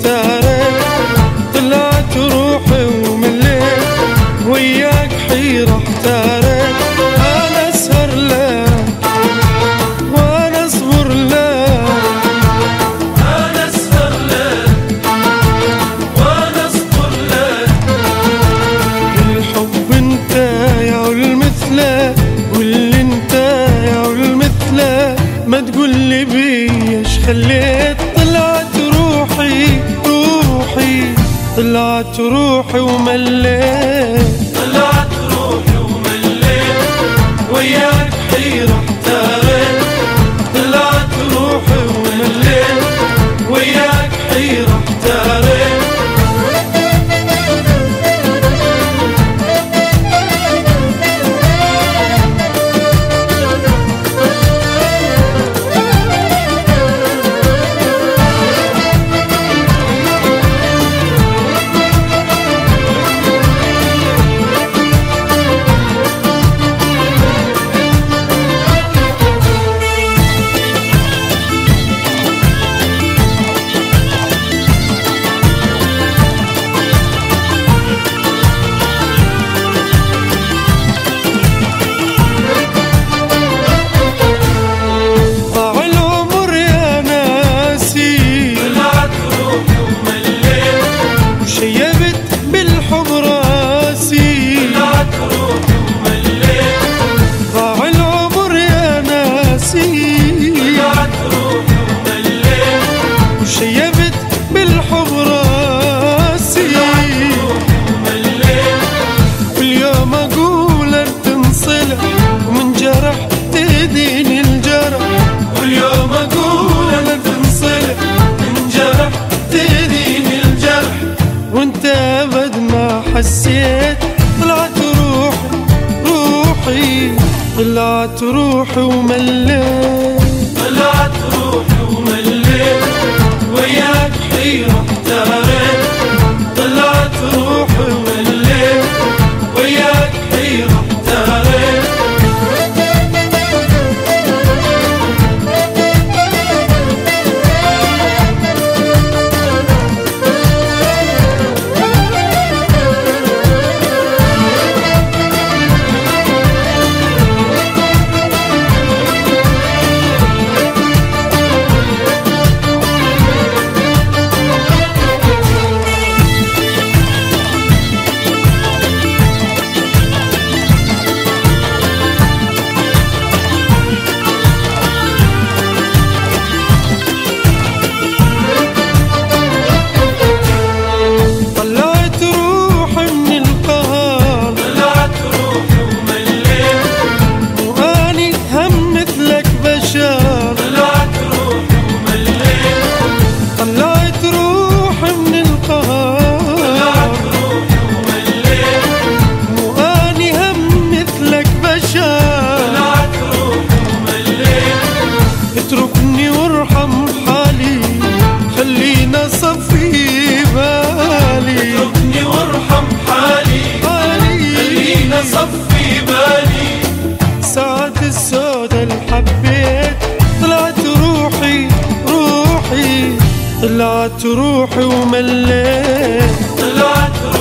guitar طلعت روحي ومليت. طلعت روحي ومليت. وياك حيرة طلعت روحي ومليت طلعت روحي ومليت وياك حيرة طلعت روحي ومليت. طلعت روحي